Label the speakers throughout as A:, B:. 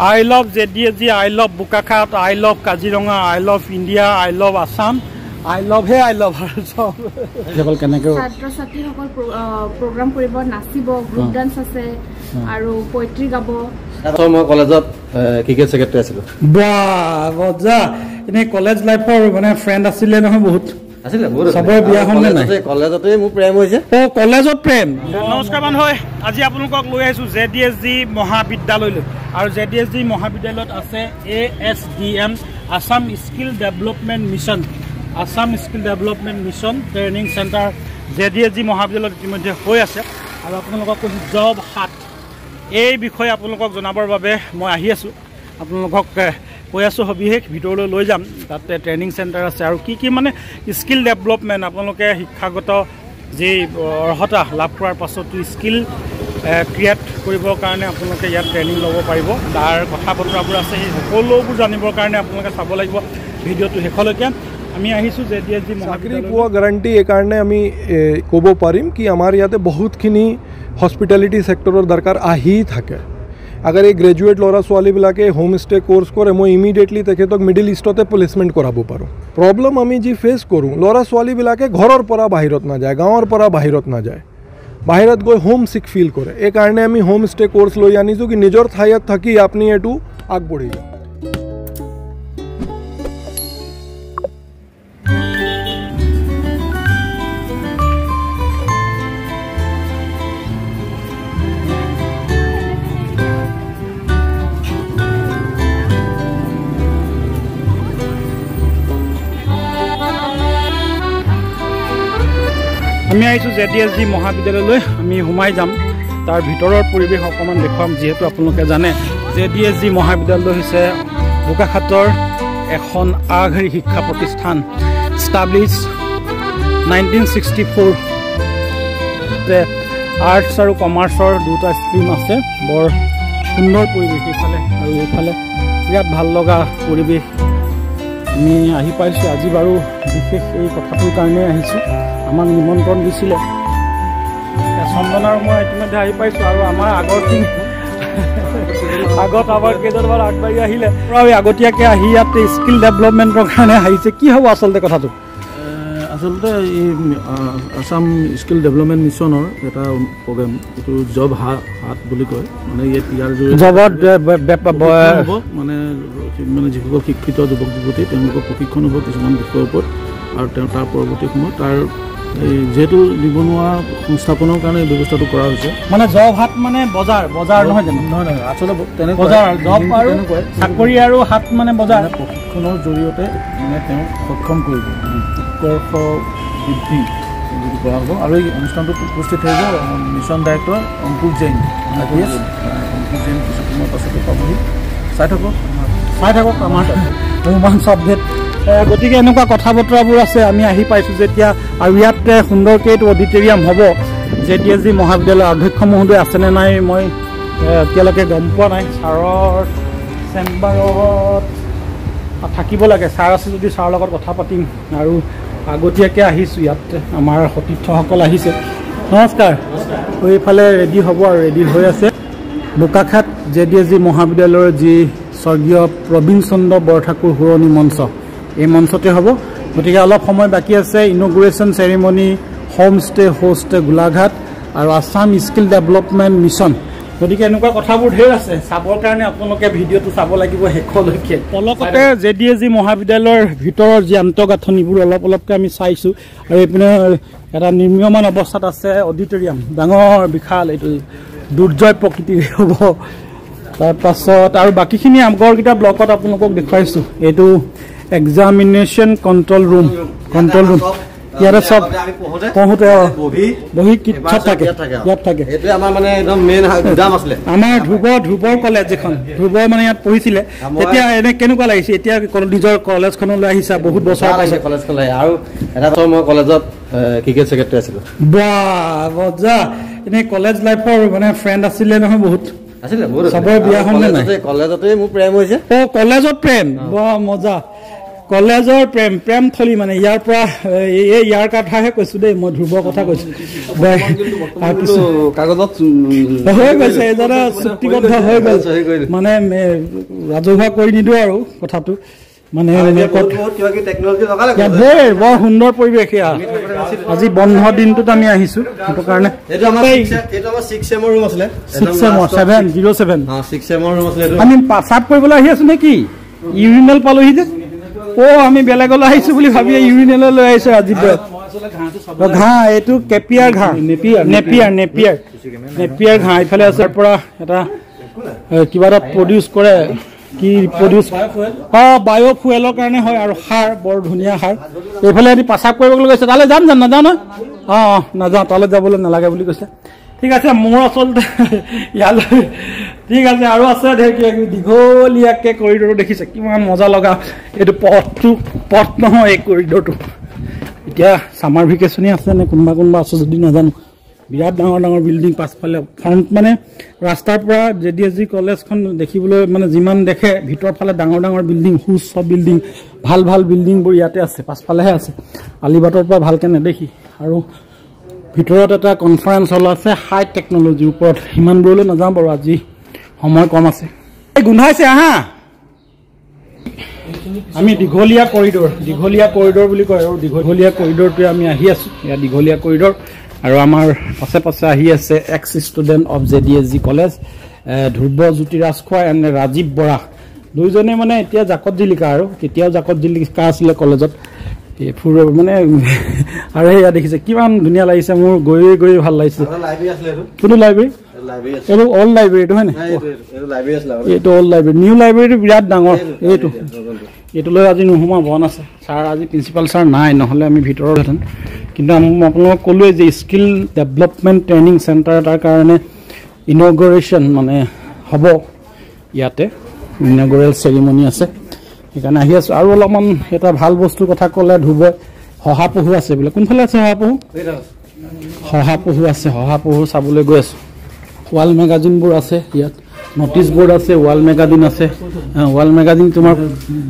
A: I love J D S G I love Bokakhat I love Kaziranga I love India I love Assam I love হে I love আৰু চব কেনেকৈ
B: ছাত্ৰ ছাত্ৰীসকল programme কৰিব নাচিব গ্ৰুপ ডান্স আছে আৰু পয়ট্ৰি গাব।
C: মই কলেজত ক্ৰিকেট ছেক্ৰেটাৰী আছিলোঁ।
A: বা মজা। এনেই কলেজ লাইফৰ মানে ফ্ৰেণ্ড আছিলে নহয় বহুত।
C: আছিলে বহুত আছিলে।
A: চবৰে বিয়া হ'ল নে নাই?
C: কলেজতে- কলেজতে মোৰ প্ৰেম হৈছে।
A: অ কলেজত প্ৰেম। নমস্কাৰ মানুহ আজি আপোনালোকক লৈ আহিছোঁ জে ডি এছ জি মহাবিদ্যালয়লৈ। আৰু জে ডি এছ জি মহাবিদ্যালয়ত আছে A S D M Assam skill development mission. Assam skill development mission training centre J D S G মহাবিদ্যালয়ত ইতিমধ্যে হৈ আছে। আৰু আপোনালোকক কৈছোঁ জব হাত এই বিষয়ে আপোনালোকক জনাবৰ বাবে মই আহি আছোঁ। আপোনালোকক কৈ আছোঁ সবিশেষ ভিতৰলৈ লৈ যাম। তাতে ট্ৰেইনিং চেণ্টাৰ আছে আৰু কি কি মানে স্কিল ডেভেলপমেণ্ট আপোনালোকে শিক্ষাগত যি অৰ্হতা লাভ কৰাৰ পাছতো স্কিল ক্ৰিয়েট কৰিবৰ কাৰণে আপোনালোকে ইয়াত ট্ৰেইনিং ল'ব পাৰিব। তাৰ কথা বতৰাবোৰ আছে সেই সকলোবোৰ জানিবৰ কাৰণে আপোনালোকে চাব লাগিব ভিডিঅ'টো শেষলৈকে। আমি আহিছোঁ ডি এছ জি
D: চাকৰি পোৱা গেৰাণ্টি এইকাৰণে আমি ক'ব পাৰিম কি আমাৰ ইয়াতে বহুতখিনি হস্পিটেলিটি ছেক্টৰৰ দৰকাৰ আহি থাকে। আগাৰ এই গ্ৰেজুৱেট ল'ৰা ছোৱালীবিলাকে হোম ষ্টে কোৰ্চ কৰে মই ইমিডিয়েটলি তেখেতক মিডিল ইষ্টতে প্লেচমেণ্ট কৰাব পাৰোঁ প্ৰব্লেম আমি যি ফেচ কৰোঁ ল'ৰা ছোৱালীবিলাকে ঘৰৰ পৰা বাহিৰত নাযায় গাঁৱৰ পৰা বাহিৰত নাযায় বাহিৰত গৈ হোম চিক ফিল কৰে এইকাৰণে আমি হোম ষ্টে কোৰ্চ লৈ আনিছোঁ কি নিজৰ ঠাইত থাকি আপুনি এইটো আগবাঢ়ি যাওক
A: আমি আহিছোঁ জে ডি এছ জি মহাবিদ্যালয়লৈ। আমি সোমাই যাম। তাৰ ভিতৰৰ পৰিৱেশ অকণমান দেখুৱাম যিহেতু আপোনালোকে জানে জে ডি এছ জি মহাবিদ্যালয় হৈছে বোকাখাটৰ এখন আগশাৰী শিক্ষা প্ৰতিষ্ঠান establish nineteen sixty four arts আৰু কমাৰ্চৰ দুটা ষ্ট্ৰীম আছে। বৰ সুন্দৰ পৰিৱেশ এইফালে আৰু এইফালে বিৰাট ভাল লগা পৰিৱেশ। আমি আহি পাইছোঁ আজি বাৰু বিশেষ এই কথাটোৰ কাৰণে আহিছোঁ। আমাক নিমন্ত্ৰণ দিছিলে। চন্দন আৰু মই ইতিমধ্যে আহি পাইছোঁ আৰু আমাৰ আগৰ টিম আগত আমাৰ কেইজনমান আগবাঢ়ি আহিলে। আৰু আগতীয়াকৈ আহি ইয়াত স্কিল ডেভেলপমেণ্টৰ কাৰণে আহিছে। কি হ'ব আচলতে কথাটো?
E: আচলতে এই আছাম স্কিল ডেভেলপমেণ্ট মিছনৰ এটা প্ৰগ্ৰেম এইটো জব হা হাত বুলি কয়। মানে ইয়াত ইয়াৰ জৰিয়তে
A: জবত
E: প্ৰশিক্ষণ হ'ব মানে মানে যিসকল শিক্ষিত যুৱক যুৱতী তেওঁলোকৰ প্ৰশিক্ষণ হ'ব কিছুমান বিষয়ৰ ওপৰত আৰু তেওঁ তাৰ পৰৱৰ্তী সময়ত তাৰ এই যিহেতু নিবনুৱা সংস্থাপনৰ কাৰণে এই ব্যৱস্থাটো কৰা হৈছে।
A: মানে জব হাত মানে বজাৰ বজাৰ নহয় জানো?
E: নহয় নহয় আচলতে তেনেকুৱা
A: বজাৰ জব আৰু চাকৰি আৰু হাত মানে বজাৰ।
E: প্ৰশিক্ষণৰ জৰিয়তে মানে তেওঁক সক্ষম কৰিব। উৎকৰ্ষ বৃদ্ধি যদি কৰা হ'ব। আৰু এই অনুষ্ঠানটোত উপস্থিত থাকিব মিছন ডাইৰেক্টৰ অংকুৰ জৈন। অংকুৰ জৈন কিছু সময়ৰ পাছতে পাবহি। চাই থাকক।
A: চাই থাকক আমাৰ ৰোমাঞ্চ আপডেট। এ, গতিকে এনেকুৱা কথা বতৰাবোৰ আছে আমি আহি পাইছোঁ যেতিয়া আৰু ইয়াত সুন্দৰকৈ এইটো অডিটৰিয়াম হ'ব। জে ডি এছ জি মহাবিদ্যালয়ৰ অধ্যক্ষ মহোদয় আছেনে নাই মই এতিয়ালৈকে গম পোৱা নাই। ছাৰৰ চেম্বাৰত থাকিব লাগে। ছাৰ আছে যদি ছাৰৰ লগত কথা পাতিম। আৰু আগতীয়াকৈ আহিছোঁ ইয়াত আমাৰ সতীৰ্থসকল আহিছে। নমস্কাৰ। এইফালে ৰেডি হ'ব আৰু ৰেডি হৈ আছে। Bokakhat J D S G মহাবিদ্যালয়ৰ যি স্বৰ্গীয় প্ৰবীণ চন্দ্ৰ বৰঠাকুৰ সুৰণি মঞ্চ এই মঞ্চতে হ'ব। গতিকে অলপ সময় বাকী আছে। ইনগ্ৰেশ্যন চেৰিমনি হোম ষ্টে হোষ্টে গোলাঘাট আৰু আছাম স্কিল ডেভেলপমেণ্ট মিছন গতিকে এনেকুৱা কথাবোৰ ঢেৰ আছে। চাবৰ কাৰণে আপোনালোকে ভিডিঅ'টো চাব লাগিব শেষলৈকে। পলকতে জে ডি এছ জি মহাবিদ্যালয়ৰ ভিতৰৰ যি আন্তঃগাঁথনিবোৰ অলপ অলপকৈ আমি চাইছোঁ। আৰু এইপিনে এটা নিৰ্মীয়মান অৱস্থাত আছে অডিটৰিয়াম। ডাঙৰ বিশাল এইটো দুৰ্জয় প্ৰকৃতিৰ হ'ব। তাৰপাছত আৰু বাকীখিনি আগৰকেইটা ব্লকত আপোনালোকক দেখুৱাইছোঁ। এইটো examination control room control room চব
C: আমি পঢ়োতে বহি?
A: কিটছত থাকে
C: ইয়াত থাকে আমাৰ
A: ধ্ৰুৱ ধ্ৰুৱৰ কলেজ এখন ধ্ৰুৱ মানে ইয়াত পঢ়িছিলে। তেতিয়া এনে কেনেকুৱা লাগিছে? এতিয়া নিজৰ কলেজখনলৈ আহিছা বহুত বছৰ
C: ভাল লাগিছে
A: পাছত
C: কলেজখন লাগে আৰু এটা মই কলেজত ক্ৰিকেট ছেক্ৰেটাৰী আছিলোঁ।
A: বা মজা। এনেই কলেজ লাইফৰ মানে ফ্ৰেণ্ড আছিলে নহয় বহুত।
C: আছিলে।
A: চবৰে বিয়া হ'ল নে নাই?
C: কলেজতে- মোৰ প্ৰেম হৈছে।
A: কলেজত প্ৰেম। বৰ মজা। কলেজৰ প্ৰেম প্ৰেম থলী মানে ইয়াৰ পৰা এই ইয়াৰ কথাহে কৈছো দেই মই ধ্ৰুৱৰ কথা কৈছো। হৈ গৈছে এইজনে চুক্তিবদ্ধ হৈ গ'ল। মানে ৰাজহুৱা কৰি নিদিওঁ আৰু কথাটো। মানে বৰ সুন্দৰ পৰিৱেশ এয়া। আজি বন্ধ দিনটোত আমি আহিছো সেইটো কাৰণে। আমি পাচাব কৰিবলৈ আহি আছো নেকি? ইউৰিনেল পালোহি যে। অ আমি বেলেগলৈ আহিছো বুলি ভাবি ইউৰিনেলৈ লৈ আহিছো আজি ঘাঁহ এইটো কেপিয়াৰ ঘাঁহ। Napier napier. Napier napier. ঘাঁহ ইফালে আছে পৰা এটা কিবা এটা প্ৰডিউচ কৰে। কি প্ৰডিউচ অ বায়' ফুৱেলৰ কাৰণে হয় আৰু সাৰ বৰ ধুনীয়া সাৰ। এইফালে এটি পাচাব কৰিবলৈ গৈছে। তালৈ যাম যাম নাযাওঁ নহয়? অঁ অঁ নাযাওঁ তালৈ যাবলৈ নালাগে বুলি কৈছে। ঠিক আছে মোৰ আচলতে ইয়ালৈ ঠিক আছে আৰু আছে ধেৰ কিবা কিবি দীঘলীয়াকে কৰিডৰটো দেখিছে কিমান মজা লগা এইটো পথটো পথ নহয় এই কৰিডৰটো। এতিয়া ছামাৰ ভেকেশ্যনে আছে নে কোনোবা কোনোবা আছে যদি নাজানো। বিৰাট ডাঙৰ ডাঙৰ বিল্ডিং পাছফালে ফ্ৰণ্ট মানে ৰাস্তাৰ পৰা জে ডি এছ জি কলেজখন দেখিবলৈ মানে যিমান দেখে ভিতৰৰ ফালে ডাঙৰ ডাঙৰ বিল্ডিং সুউচ্চ বিল্ডিং ভাল ভাল বিল্ডিংবোৰ ইয়াতে আছে পাছফালেহে আছে। আলিবাটৰ পৰা ভালকৈ নেদেখি। আৰু ভিতৰত এটা কনফাৰেঞ্চ হল আছে হাই টেকনলজিৰ ওপৰত। সিমান দূৰলৈ নাযাওঁ বাৰু আজি সময় কম আছে। গোন্ধাইছে আহা। আমি দীঘলীয়া কৰিডৰ দীঘলীয়া কৰিডৰ বুলি কয় আৰু দীঘলীয়া কৰিডৰটোৱে আমি আহি আছো। এয়া দীঘলীয়া কৰিডৰ আৰু আমাৰ পাছে পাছে আহি আছে ex student of J D S G college Dhruba Jyotiraj Khowa and Rajiv Bora. দুইজনে মানে এতিয়া জাকত জিলিকা আৰু তেতিয়াও জাকত জিলিকা আছিলে কলেজত ফুৰ মানে আৰু সেয়া দেখিছে কিমান ধুনীয়া লাগিছে মোৰ গৈ গৈ ভাল লাগিছে। কোনটো লাইব্ৰেৰী এইটো অল্ড লাইব্ৰেৰীটো হয় নাই?
C: এইটো লাইব্ৰেৰী
A: অল্ড লাইব্ৰেৰী নিউ লাইব্ৰেৰীটো বিৰাট ডাঙৰ এইটো এইটোলৈ আজি নোসোমোৱা বন আছে। ছাৰ আজি প্ৰিন্সিপাল ছাৰ নাই নহ'লে আমি ভিতৰতহেঁতেন কিন্তু আমি- মই আপোনালোকক ক'লোৱে যে স্কিল ডেভেলপমেণ্ট ট্ৰেইনিং চেণ্টাৰ এটাৰ কাৰণে ইনগ্ৰেশ্যন মানে হ'ব। ইয়াতে ইনগ্ৰেল চেৰিমনি আছে। সেইকাৰণে আহি আছোঁ। আৰু অলপমান এটা ভাল বস্তুৰ কথা ক'লে ধ্ৰুৱই শহাপহু আছে বোলে। কোনফালে আছে শহাপহু? শহাপহু আছে শহাপহু চাবলৈ গৈ আছোঁ। ৱাল মেগাজিনবোৰ আছে ইয়াত। নটিচ বৰ্ড আছে ৱাল মেগাজিন আছে। ৱাল মেগাজিন তোমাৰ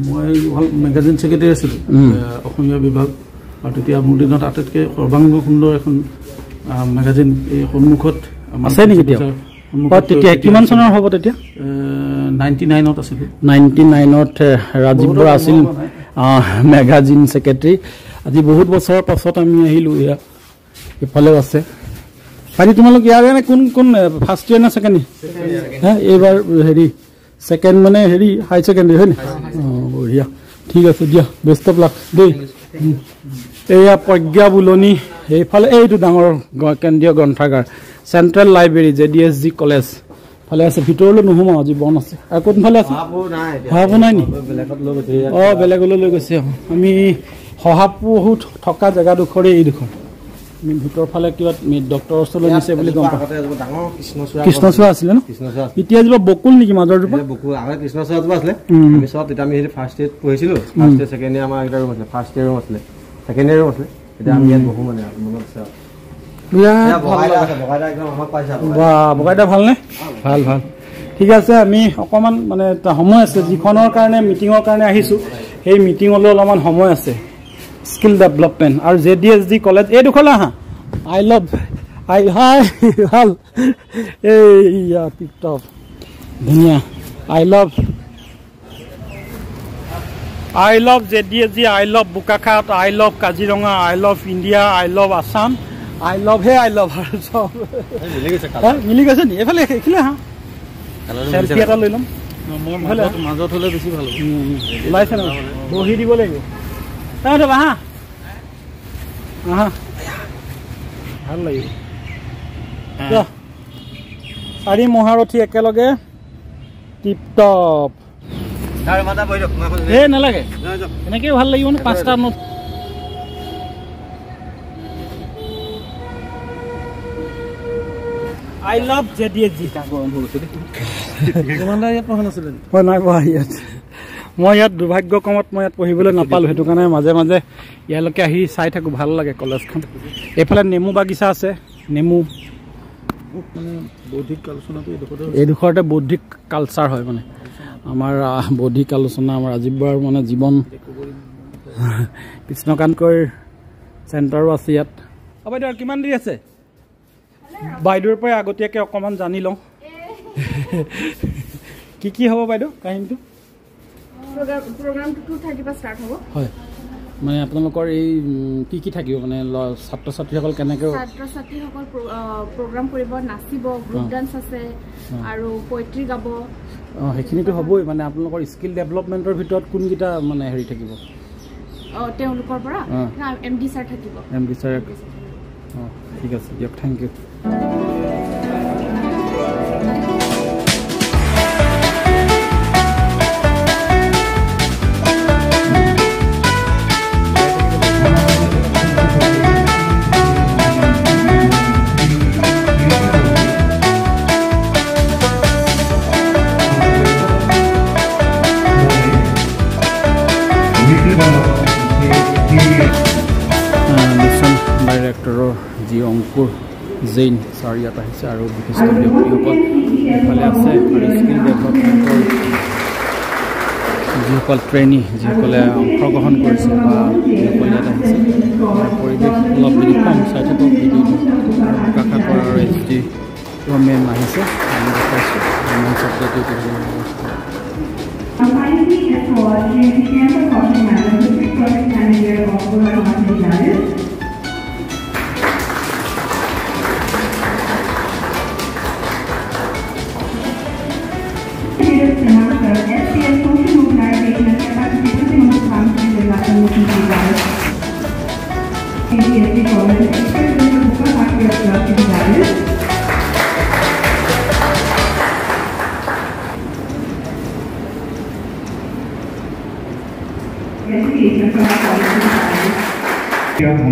E: মই হ'ল মেগাজিন ছেক্ৰেটাৰী আছিলোঁ অসমীয়া বিভাগ। আৰু তেতিয়া মোৰ দিনত আটাইতকৈ সৰ্বাংগ সুন্দৰ এখন মেগাজিন এই সন্মুখত
A: আছে নেকি এতিয়াও? অ, তেতিয়া কিমান চনৰ হ'ব তেতিয়া?
E: নাইণ্টি নাইনত আছিলোঁ।
A: নাইণ্টি নাইনত ৰাজীৱ বৰা আছিল মেগাজিন ছেক্ৰেটাৰী। আজি বহুত বছৰৰ পাছত আমি আহিলোঁ ইয়াত ইফালেও আছে। পাৰি তোমালোক ইয়াৰে নে কোন কোন ফাৰ্ষ্ট ইয়েৰ নে ছেকেণ্ড ইয়েৰ হে এইবাৰ হেৰি ছেকেণ্ড মানে হেৰি হাই ছেকেণ্ডেৰী হয় নি? অঁ বঢ়িয়া। ঠিক আছে দিয়া বেষ্ট অফ লাক দেই। এয়া প্ৰজ্ঞা বোলনি। এইফালে এইটো ডাঙৰ কেন্দ্ৰীয় গ্ৰন্থাগাৰ central library J D S G college. ফালে আছে ভিতৰলৈ নোসোমাওঁ আজি বন আছে। আৰু কোনফালে আছে?
C: শহাপহু নাই
A: নি। অঁ বেলেগলৈ লৈ গৈছে। আমি শহাপহু থকা জেগাডোখৰে এইডোখৰ আমি ভিতৰৰ ফালে কিবা ডক্টৰৰ ওচৰলৈ নিছে বুলি গম পাওঁ।
C: কৃষ্ণচূড়া
A: আছিলে ন। এতিয়া যিবা বকুল নেকি
C: আগতে কৃষ্ণচূড়াজোপা আছিলে। আমি চব তেতিয়া আমি সেইটো ফাৰ্ষ্ট ইয়েৰত পঢ়িছিলোঁ। ফাৰ্ষ্ট ইয়েৰ ছেকেণ্ড ইয়েৰ আমাৰ এটা ৰুম আছিলে ফাৰ্ষ্ট ইয়েৰ ৰুম আছিলে। ছেকেণ্ড ইয়েৰ ৰুম আছিলে। বগাইদা
A: ভালনে? ভাল। ভাল ঠিক আছে আমি অকণমান মানে সময় আছে যিখনৰ কাৰণে মিটিঙৰ কাৰণে আহিছোঁ সেই মিটিঙলৈ অলপমান সময় আছে। স্কিল ডেভেলপমেণ্ট আৰু J D S D college এইডোখৰলৈ আহা। আই লভ আই হাই ভাল। এইয়া টিপটপ ধুনীয়া। I love I love J D S G I love Bokakhat I love Kaziranga I love India I love Assam I love হে I love আৰু চব মিলি গৈছে নি এইফালে এইফালে হা। চেলফি এটা লৈ ল'ম।
E: মাজত হ'লে বেছি ভাল
A: ওলাইছে ন বহি দিব লাগিব। তাৰপিছত আহা আহা। ভাল লাগিব। চাৰি মহাৰথী একেলগে। টিপটপ।
C: তাৰ মাতা বহি দিয়ক, মই এখন-
A: এই নালাগে।
C: যাওক, যাওক।
A: এনেকেই ভাল লাগিব নে? পাঁচটা note. I love J D S G
E: কিমান ইয়াত পঢ়া নাছিলে নেকি?
A: মই নাই পঢ়া ইয়াত। মই ইয়াত দুৰ্ভাগ্যক্ৰমত মই ইয়াত পঢ়িবলৈ নাপালোঁ সেইটো কাৰণে মাজে মাজে ইয়ালৈকে আহি চাই থাকোঁ ভাল লাগে কলেজখন। এইফালে নেমু বাগিচা আছে নেমু।
E: মানে বৌদ্ধিক এইডোখৰতে
A: বৌদ্ধিক কালচাৰ হয় মানে। আমাৰ বৌদ্ধিক আলোচনা আমাৰ ৰাজীৱ বৰাৰ মানে জীৱন
F: কৃষ্ণকান্তকৈ চেণ্টাৰো আছে ইয়াত। অঁ বাইদেউ আৰু কিমান দেৰি আছে? বাইদেউৰ পৰাই আগতীয়াকৈ অকণমান জানি লওঁ। কি কি হ'ব বাইদেউ কাহিনীটো?
G: প্ৰগ্ৰামটো টু থাৰ্টিৰ পৰা ষ্টাৰ্ট হ'ব।
F: হয়। মানে আপোনালোকৰ এই কি কি থাকিব? মানে ছাত্ৰ ছাত্ৰীসকল কেনেকৈ
G: ছাত্ৰ ছাত্ৰীসকল প্ৰগ্ৰাম কৰিব নাচিব গ্ৰুপ। ডান্স আছে। আৰু পইট্ৰি গাব।
F: অঁ সেইখিনিতো হ'বই। মানে আপোনালোকৰ স্কিল ডেভেলপমেণ্টৰ ভিতৰত কোনকেইটা মানে হেৰি থাকিব?
G: তেওঁলোকৰ পৰা। এম ডি ছাৰ থাকিব।
F: এম ডি ছাৰে অঁ ঠিক আছে দিয়ক। থেংক ইউ ডাইৰেক্টৰৰ যি অংকুৰ জৈন ছাৰ ইয়াত আহিছে আৰু বিশিষ্ট ব্যক্তিসকল এইফালে আছে আৰু স্কিল ডেভেলপমেণ্টৰ যিসকল ট্ৰেইনী যিসকলে অংশগ্ৰহণ কৰিছে বা যিসকল ইয়াত আহিছে পৰিৱেশ অলপ যদি কম চাই থাকক ভিডিঅ'টো আৰু প্ৰকাশ কৰা আৰু এইচ ডি মেম আহিছে আমি দেখাইছোঁ মেম শব্দটো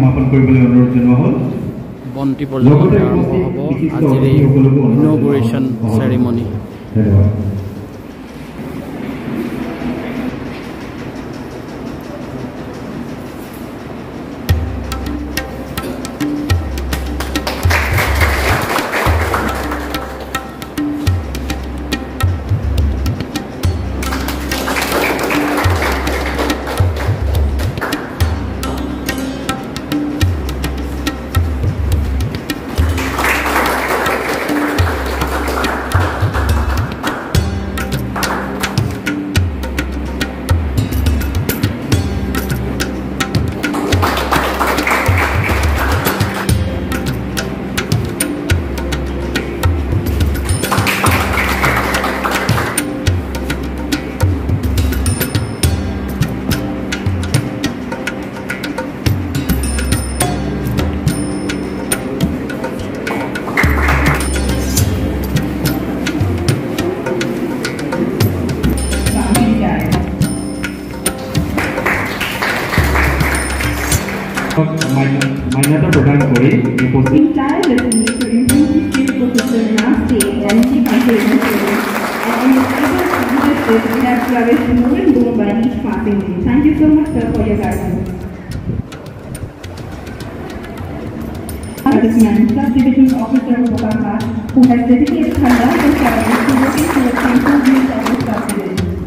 H: সমাপন কৰিবলৈ অনুৰোধ জনোৱা হ'ল।
F: বন্তি প্ৰজ্বলন আৰম্ভ হ'ব। আজিৰ এই ইনগ্ৰেশ্যন চেৰিমনি
H: ধন্যবাদ।
I: Leadership, we have flourished more and more by each passing day. Thank you so much, sir, for your guidance. This man, subdivision officer Bokaka, who has dedicated her life and service to working to the improvement of this subdivision.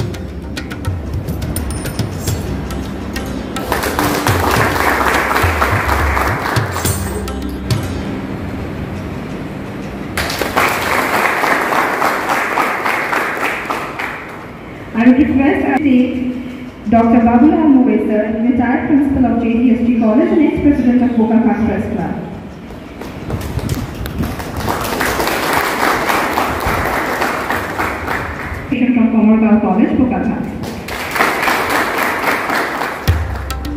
I: Request Dr. Babulal Movaisar, retired principal of JDST College and ex-president of Bokaka Press Club. From Commonwealth College, Bokaka.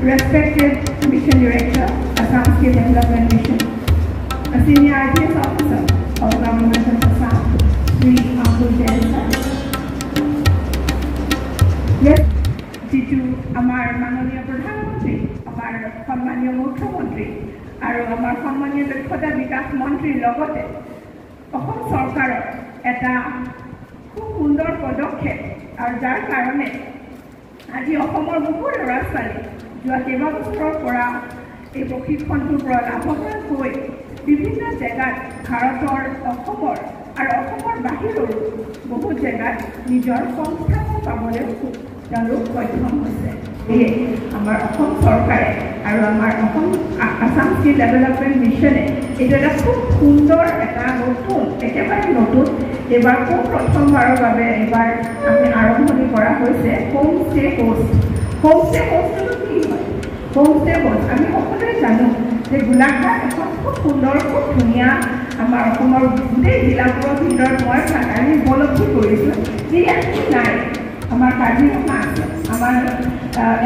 I: Respected Mission Director, Assam State Development Mission, a senior IPS officer of Government of Assam, Sri Ankul Jain যিটো আমাৰ মাননীয় প্ৰধানমন্ত্ৰী আমাৰ সন্মানীয় মুখ্যমন্ত্ৰী আৰু আমাৰ সন্মানীয় দক্ষতা বিকাশ মন্ত্ৰীৰ লগতে অসম চৰকাৰৰ এটা খুব সুন্দৰ পদক্ষেপ আৰু যাৰ কাৰণে আজি অসমৰ বহু ল'ৰা ছোৱালী যোৱা কেইবাবছৰৰ পৰা এই প্ৰশিক্ষণটোৰ পৰা লাভৱান হৈ বিভিন্ন জেগাত ভাৰতৰ অসমৰ আৰু অসমৰ বাহিৰৰো বহুত জেগাত নিজৰ সংস্থাপন পাবলৈ তেওঁলোক সক্ষম হৈছে। সেয়ে আমাৰ অসম চৰকাৰে আৰু আমাৰ অসম আছাম স্কিল ডেভেলপমেণ্ট মিছনে এইটো এটা খুব সুন্দৰ এটা নতুন একেবাৰে নতুন এইবাৰ খুব প্ৰথমবাৰৰ বাবে এইবাৰ আমি আৰম্ভণি কৰা হৈছে home stay course home stay কোৰ্চটো কি হয়? হোম ষ্টে কোৰ্চ আমি সকলোৱে জানো যে গোলাঘাট এখন খুব সুন্দৰ খুব ধুনীয়া। আমাৰ অসমৰ গোটেই জিলাবোৰৰ ভিতৰত মই আমি উপলব্ধি কৰিছোঁ। যে ইয়াত নাই। আমাৰ কাজিৰঙা আছে। আমাৰ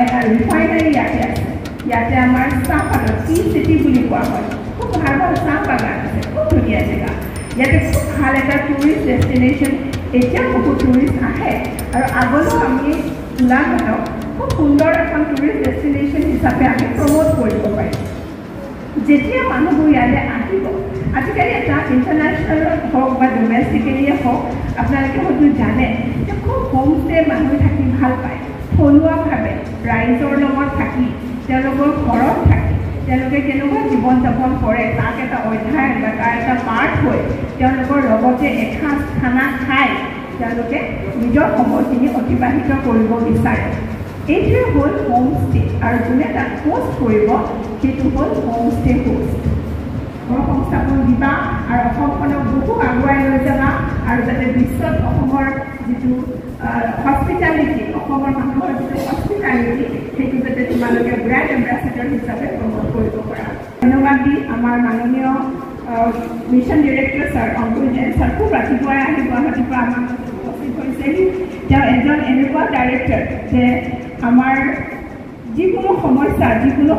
I: এটা ৰিফাইনাৰী ইয়াতে আছে। ইয়াতে আমাৰ চাহপাতত টি চিটি বুলি কোৱা হয়। খুব ভাল ভাল চাহ বাগান আছে। খুব ধুনীয়া জেগা। ইয়াতে খুব ভাল এটা টুৰিষ্ট ডেষ্টিনেশ্যন এতিয়া বহুত টুৰিষ্ট আহে। আৰু আগলৈও আমি গোলাঘাটক খুব সুন্দৰ এখন টুৰিষ্ট ডেষ্টিনেশ্যন হিচাপে আমি প্ৰমোট যেতিয়া মানুহবোৰ ইয়ালৈ আহিব আজিকালি এটা ইণ্টাৰনেশ্যনেল হওক বা ডমেষ্টিকেলিয়ে হওক আপোনালোকে হয়তো জানে যে খুব হোম ষ্টে মানুহে থাকি ভাল পায়। থলুৱাভাৱে ৰাইজৰ লগত থাকি তেওঁলোকৰ ঘৰত থাকি তেওঁলোকে কেনেকুৱা জীৱন যাপন কৰে তাক এটা অধ্যয়ন বা তাৰ এটা পাৰ্ট হৈ তেওঁলোকৰ লগতে এসাঁজ খানা খাই তেওঁলোকে নিজৰ সময়খিনি অতিবাহিত কৰিব বিচাৰে। এইটোৱে হ'ল হোম ষ্টে আৰু যোনে তাত হোষ্ট কৰিব সেইটো হ'ল হোম ষ্টে হোষ্ট ঘৰ সংস্থাপন দিবা আৰু অসমখনক বহু আগুৱাই লৈ যাবা আৰু যাতে বিশ্বত অসমৰ যিটো হস্পিটালিটি অসমৰ মানুহৰ যিটো হস্পিটালিটি সেইটো যাতে তোমালোকে ব্ৰেণ্ড এম্বেচাডৰ হিচাপে প্ৰমোট কৰিব পাৰা। ধন্যবাদ দি আমাৰ মাননীয় mission director sir Ankur Jain sir খুব ৰাতিপুৱাই আহি গুৱাহাটীৰ পৰা আমাৰ উপস্থিত হৈছেহি। তেওঁ এজন এনেকুৱা ডাইৰেক্টৰ যে আমাৰ যিকোনো সমস্যা যিকোনো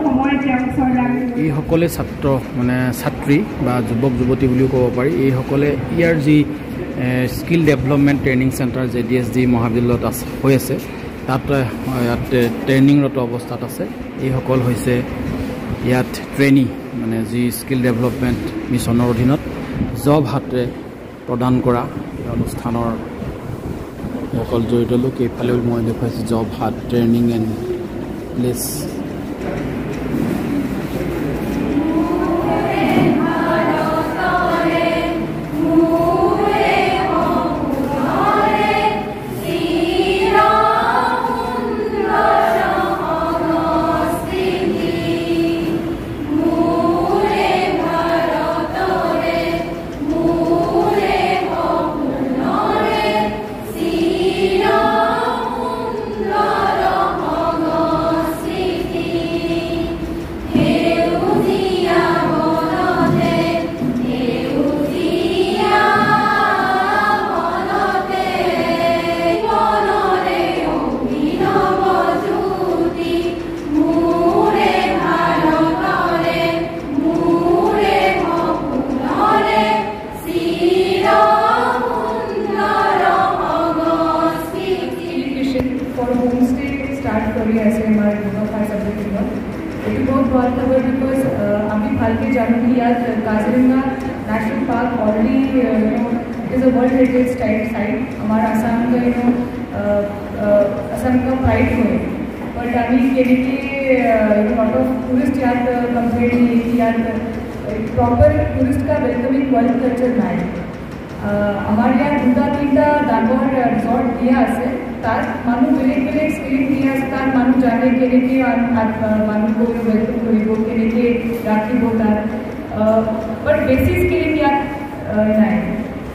F: এইসকলে ছাত্ৰ মানে ছাত্ৰী বা যুৱক যুৱতী বুলিও ক'ব পাৰি। এইসকলে ইয়াৰ যি skill development training centre J D S D মহাবিদ্যালয়ত আছে হৈ আছে। তাত ইয়াত ট্ৰেইনিংৰত অৱস্থাত আছে। এইসকল হৈছে ইয়াত ট্ৰেইনি মানে যি স্কিল ডেভেলপমেণ্ট মিছনৰ অধীনত জব হাতে প্ৰদান কৰা অনুষ্ঠানৰ। যিসকল জড়িত লোক এইফালেও মই দেখুৱাইছোঁ জব হাত ট্ৰেইনিং এণ্ড
J: place. बात कर बिकॉज़ आपकी भारतीय जागरूक याद Kaziranga national park already you know it is a world heritage type site हमारा आसाम का यू नो आसाम का प्राइड हो। बट अभी के लिए लॉट ऑफ़ टूरिस्ट याद कंप्लेन ये कि यार प्रॉपर टूरिस्ट का वेलकमिंग वर्ल्ड कल्चर मैं हमारे यहाँ दुर्गा तीन दानवर रिजॉर्ट किया है নাই আহ, আমাৰ ইয়াত দুটা তিনিটা ডাঙৰ ৰিজৰ্ট দিয়া আছে তাত মানুহ বেলেগ বেলেগ স্কিল দিয়া আছে তাত মানুহ জানে কেনেকৈ মানুহক ৱেলকাম কৰিব কেনেকৈ ৰাখিব তাত বাট বেছি স্কিল ইয়াত আহ, নাই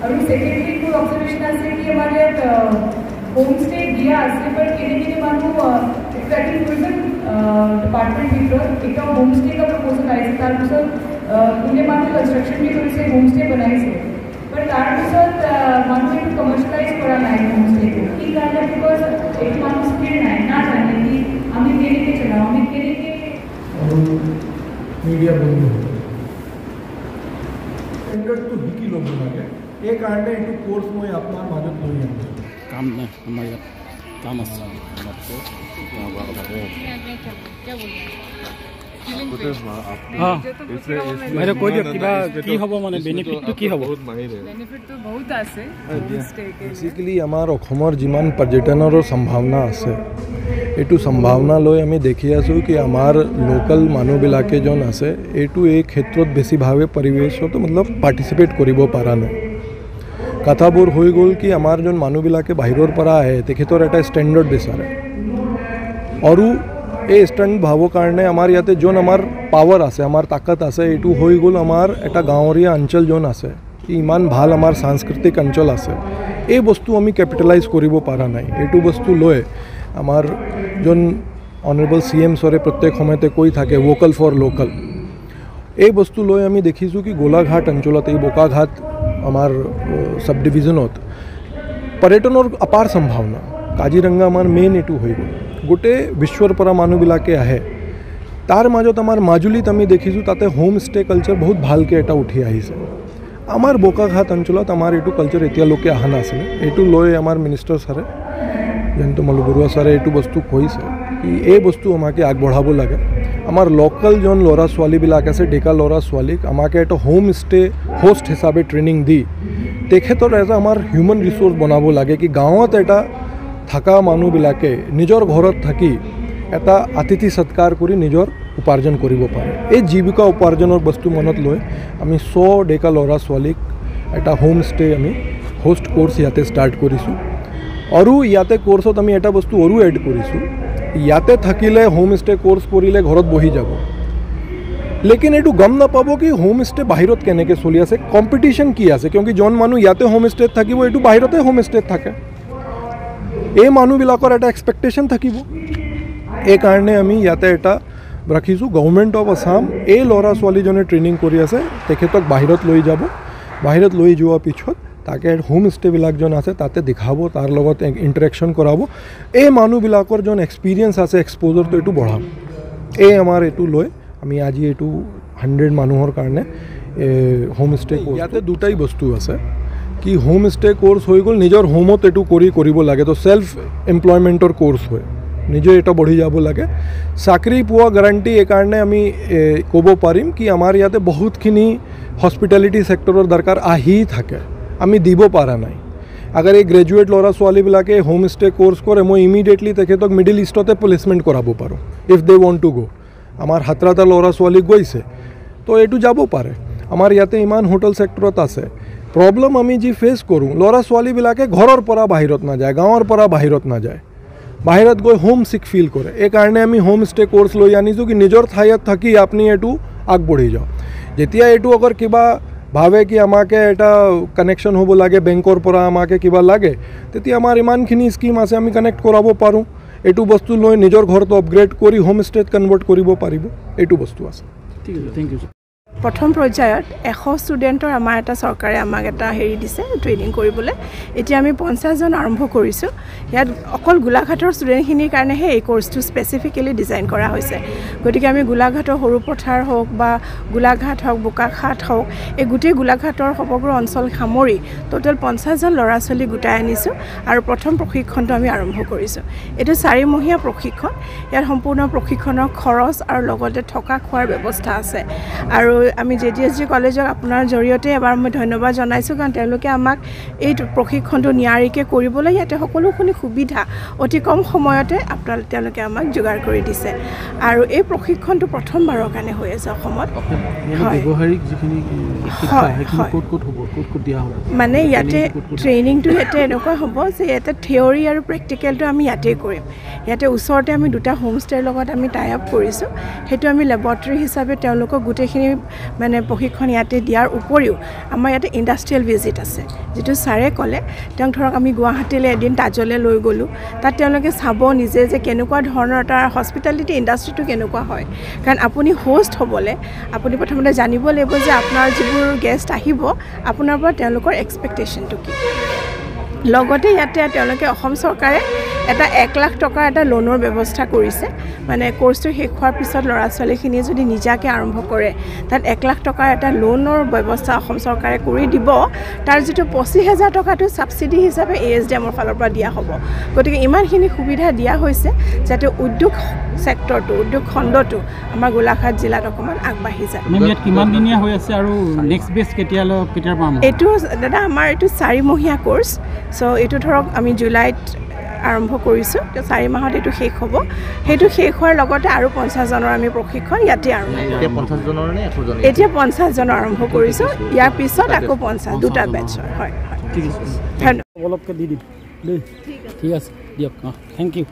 J: আৰু ছেকেণ্ডলি মোৰ অবজাৰ্ভেশ্যন আছে কি আমাৰ ইয়াত হোম ষ্টে দিয়া আছে বাট কেনে কেনে মানুহ ট্ৰেকিং টুৰিজম ডিপাৰ্টমেণ্ট ভিতৰত এতিয়াও হোম ষ্টে কা প্ৰপ'জেল আহিছে তাৰপিছত কোনে মানুহ কনষ্ট্ৰাকশ্যন বি কৰিছে হোম ষ্টে বনাইছে বাট তাৰপিছত মানুহে এইটো কমাৰ্চিয়েলাইজ কৰা নাই হোমষ্টেটো কি কাৰণে বিকজ এইটো মানুহ স্কিল নাই নাজানে কি আমি কেনেকৈ চলাওঁ আমি কেনেকৈ
D: আৰু মিডিয়া বন্ধু হ'ব ষ্টেণ্ডাৰ্ডটো শিকি ল'ব লাগে এইকাৰণে এইটো কোৰ্চ মই আপোনাৰ মাজত লৈ আনিছোঁ
F: কাম নাই আমাৰ ইয়াত কাম আছে অঁ বাইদেউ কৈ দিয়ক কিবা কি হ'ব মানে বেনিফিটটো কি হ'ব
J: বেনিফিটটো বহুত আছে
D: বেচিকেলি আমাৰ অসমৰ যিমান পৰ্যটনৰ সম্ভাৱনা আছে এইটো সম্ভাৱনা লৈ আমি দেখি আছোঁ কি আমাৰ লোকেল মানুহবিলাকে যোন আছে এইটো এই ক্ষেত্ৰত বেছিভাৱে পৰিৱেশত মতলব পাৰ্টিচিপেট কৰিব পৰা নাই কথাবোৰ হৈ গ'ল কি আমাৰ যোন মানুহবিলাকে বাহিৰৰ পৰা আহে তেখেতৰ এটা ষ্টেণ্ডাৰ্ড বিচাৰে আৰু এই ষ্ট্ৰেংথ ভাবৰ কাৰণে আমাৰ ইয়াতে যোন আমাৰ পাৱাৰ আছে আমাৰ তাকত আছে এইটো হৈ গ'ল আমাৰ এটা গাঁৱৰীয়া অঞ্চল যোন আছে ইমান ভাল আমাৰ সাংস্কৃতিক অঞ্চল আছে। এই বস্তু আমি কেপিটেলাইজ কৰিব পৰা নাই। এইটো বস্তু লৈ আমাৰ যোন অনাৰেবল চি এম ছৰে প্ৰত্যেক সময়তে কৈ থাকে ভোকেল ফৰ লোকেল এই বস্তু লৈ আমি দেখিছোঁ কি গোলাঘাট অঞ্চলত এই বোকাঘাট আমাৰ চাব ডিভিজনত পৰ্যটনৰ অপাৰ সম্ভাৱনা। কাজিৰঙা আমাৰ মেইন এইটো হৈ গ'ল। গোটেই বিশ্বৰ পৰা মানুহবিলাকে আহে। তাৰ মাজত আমাৰ মাজুলীত আমি দেখিছোঁ তাতে হোম ষ্টে কালচাৰ বহুত ভালকৈ এটা উঠি আহিছে। আমাৰ বোকাঘাট অঞ্চলত আমাৰ এইটো কালচাৰ এতিয়ালৈকে অহা নাছিলে। এইটো লৈ আমাৰ মিনিষ্টাৰ ছাৰে জয়ন্ত মল্ল বৰুৱা ছাৰে এইটো বস্তু কৈছে কি এই বস্তু আমাকে আগবঢ়াব লাগে। আমাৰ লোকেল যোন ল'ৰা ছোৱালীবিলাক আছে ডেকা ল'ৰা ছোৱালীক আমাকে এটা হোম ষ্টে হোষ্ট হিচাপে ট্ৰেইনিং দি। তেখেতৰ এটা আমাৰ হিউমেন ৰিচোৰ্চ বনাব লাগে কি গাঁৱত এটা থকা মানুহবিলাকে নিজৰ ঘৰত থাকি এটা আতিথি সৎকাৰ কৰি নিজৰ উপাৰ্জন কৰিব পাৰে। এই জীৱিকা উপাৰ্জনৰ বস্তু মনত লৈ আমি ছ ডেকা ল'ৰা ছোৱালীক এটা হোম ষ্টে আমি হোষ্ট কোৰ্চ ইয়াতে ষ্টাৰ্ট কৰিছোঁ। আৰু ইয়াতে কোৰ্চত আমি এটা বস্তু আৰু এড কৰিছোঁ। ইয়াতে থাকিলে হোম ষ্টে কোৰ্চ কৰিলে ঘৰত বহি যাব। লেকিন এইটো গম নাপাব কি হোম ষ্টে বাহিৰত কেনেকৈ চলি আছে কম্পিটিশ্যন কি আছে কিয়কি যোন মানুহ ইয়াতে হোম ষ্টেত থাকিব এইটো বাহিৰতে হোম ষ্টেত থাকে। এই মানুহবিলাকৰ এটা এক্সপেক্টেশ্যন থাকিব। এইকাৰণে আমি ইয়াতে এটা ৰাখিছোঁ গভৰ্ণমেণ্ট অফ আছাম এই ল'ৰা ছোৱালীজনে ট্ৰেইনিং কৰি আছে তেখেতক বাহিৰত লৈ যাব। বাহিৰত লৈ যোৱাৰ পিছত তাকে হোম ষ্টেবিলাক যোন আছে তাতে দেখাব তাৰ লগত ইণ্টাৰেকশ্যন কৰাব। এই মানুহবিলাকৰ যোন এক্সপিৰিয়েঞ্চ আছে এক্সপ'জাৰটো এইটো বঢ়াম। এই আমাৰ এইটো লৈ আমি আজি এইটো হাণ্ড্ৰেড মানুহৰ কাৰণে হোম ষ্টে ইয়াতে দুটাই বস্তু আছে। কি হোম ষ্টে কোৰ্চ হৈ গ'ল নিজৰ হোমত এইটো কৰি কৰিব লাগে। তো ছেল্ফ এমপ্লয়মেণ্টৰ কোৰ্চ হয়। নিজে এটা বঢ়ি যাব লাগে। চাকৰি পোৱা গেৰাণ্টি এইকাৰণে আমি ক'ব পাৰিম কি আমাৰ ইয়াতে বহুতখিনি হস্পিটেলিটি ছেক্টৰৰ দৰকাৰ আহি থাকে। আমি দিব পৰা নাই। আগাৰ এই গ্ৰেজুৱেট ল'ৰা ছোৱালীবিলাকে হোম ষ্টে কোৰ্চ কৰে মই ইমিডিয়েটলি তেখেতক মিডিল ইষ্টতে প্লেচমেণ্ট কৰাব পাৰোঁ ইফ দে ৱণ্ট টু গ' আমাৰ সাতৰাটা ল'ৰা ছোৱালী গৈছে। তো এইটো যাব পাৰে। আমাৰ ইয়াতে ইমান হোটেল ছেক্টৰত আছে। প্ৰব্লেম আমি যি ফেচ কৰোঁ ল'ৰা ছোৱালীবিলাকে ঘৰৰ পৰা বাহিৰত নাযায় গাঁৱৰ পৰা বাহিৰত নাযায়। বাহিৰত গৈ হোম চিক ফিল কৰে এইকাৰণে আমি হোম ষ্টে কোৰ্চ লৈ আনিছোঁ কি নিজৰ ঠাইত থাকি আপুনি এইটো আগবাঢ়ি যাওক। যেতিয়া এইটো অগৰ কিবা ভাবে কি আমাকে এটা কানেকশ্যন হ'ব লাগে বেংকৰ পৰা আমাকে কিবা লাগে তেতিয়া আমাৰ ইমানখিনি স্কিম আছে আমি কানেক্ট কৰাব পাৰোঁ। এইটো বস্তু লৈ নিজৰ ঘৰটো আপগ্ৰেড কৰি হোম ষ্টেত কনভাৰ্ট কৰিব পাৰিব। এইটো বস্তু আছে।
E: ঠিক আছে থেংক ইউ
B: প্ৰথম পৰ্যায়ত এশ ষ্টুডেণ্টৰ আমাৰ এটা চৰকাৰে আমাক এটা হেৰি দিছে ট্ৰেইনিং কৰিবলৈ। এতিয়া আমি পঞ্চাছজন আৰম্ভ কৰিছোঁ। ইয়াত অকল গোলাঘাটৰ ষ্টুডেণ্টখিনিৰ কাৰণেহে এই কৰ্চটো স্পেচিফিকেলি ডিজাইন কৰা হৈছে। গতিকে আমি গোলাঘাটৰ সৰু পথাৰ হওক বা গোলাঘাট হওক বোকাখাট হওক এই গোটেই গোলাঘাটৰ সমগ্ৰ অঞ্চল সামৰি ট'টেল পঞ্চাছজন ল'ৰা ছোৱালী গোটাই আনিছোঁ আৰু প্ৰথম প্ৰশিক্ষণটো আমি আৰম্ভ কৰিছোঁ। এইটো চাৰিমহীয়া প্ৰশিক্ষণ। ইয়াত সম্পূৰ্ণ প্ৰশিক্ষণৰ খৰচ আৰু লগতে থকা খোৱাৰ ব্যৱস্থা আছে। আৰু আমি জে ডি এছ জি কলেজক আপোনাৰ জৰিয়তে এবাৰ মই ধন্যবাদ জনাইছোঁ কাৰণ তেওঁলোকে আমাক এই প্ৰশিক্ষণটো নিয়াৰিকৈ কৰিবলৈ ইয়াতে সকলোখিনি সুবিধা অতি কম সময়তে আপোনাল তেওঁলোকে আমাক যোগাৰ কৰি দিছে। আৰু এই প্ৰশিক্ষণটো প্ৰথমবাৰৰ কাৰণে হৈ আছে অসমত। মানে ইয়াতে ট্ৰেইনিংটো ইয়াতে এনেকুৱা হ'ব যে ইয়াতে থিয়ৰী আৰু প্ৰেক্টিকেলটো আমি ইয়াতেই কৰিম। ইয়াতে ওচৰতে আমি দুটা হোমষ্টেৰ লগত আমি টাই আপ কৰিছোঁ। সেইটো আমি লেবৰেটৰী হিচাপে তেওঁলোকক গোটেইখিনি মানে প্ৰশিক্ষণ ইয়াতে দিয়াৰ উপৰিও আমাৰ ইয়াতে ইণ্ডাষ্ট্ৰিয়েল ভিজিট আছে। যিটো ছাৰে ক'লে তেওঁক ধৰক আমি গুৱাহাটীলৈ এদিন তাজলৈ লৈ গ'লোঁ। তাত তেওঁলোকে চাব নিজে যে কেনেকুৱা ধৰণৰ এটা হস্পিটেলিটি ইণ্ডাষ্ট্ৰিটো কেনেকুৱা হয়। কাৰণ আপুনি হোষ্ট হ'বলৈ আপুনি প্ৰথমতে জানিব লাগিব যে আপোনাৰ যিবোৰ গেষ্ট আহিব আপোনাৰ পৰা তেওঁলোকৰ এক্সপেক্টেশ্যনটো কি? লগতে ইয়াতে তেওঁলোকে অসম চৰকাৰে এটা এক লাখ টকাৰ এটা লোনৰ ব্যৱস্থা কৰিছে। মানে ক'ৰ্চটো শেষ হোৱাৰ পিছত ল'ৰা ছোৱালীখিনিয়ে যদি নিজাকৈ আৰম্ভ কৰে তাত এক লাখ টকাৰ এটা লোনৰ ব্যৱস্থা অসম চৰকাৰে কৰি দিব। তাৰ যিটো পঁচিছ হেজাৰ টকাটো ছাবচিডি হিচাপে এ এছ ডি এমৰ ফালৰ পৰা দিয়া হ'ব। গতিকে ইমানখিনি সুবিধা দিয়া হৈছে যাতে উদ্যোগ ছেক্টৰটো উদ্যোগ খণ্ডটো আমাৰ গোলাঘাট জিলাত অকণমান আগবাঢ়ি যায়।
A: মেম ইয়াত কিমান দিনীয়া হৈ আছে আৰু নেক্সট বেচ কেতিয়ালৈ কেতিয়াৰ?
B: এইটো দাদা আমাৰ এইটো চাৰিমহীয়া ক'ৰ্চ চ' এইটো ধৰক আমি জুলাইত আৰম্ভ কৰিছোঁ। চাৰি মাহত এইটো শেষ হ'ব। সেইটো শেষ হোৱাৰ লগতে আৰু পঞ্চাছজনৰ আমি প্ৰশিক্ষণ ইয়াতে আৰম্ভ কৰিম। এতিয়া পঞ্চাছজনৰ আৰম্ভ কৰিছোঁ। ইয়াৰ পিছত আকৌ পঞ্চাছ দুটা বেটছৰ হয় হয়
E: ঠিক আছে।
B: ধন্যবাদ।
A: অলপকৈ দি দিম। দেই।
F: ঠিক আছে দিয়ক। অঁ থেংক ইউ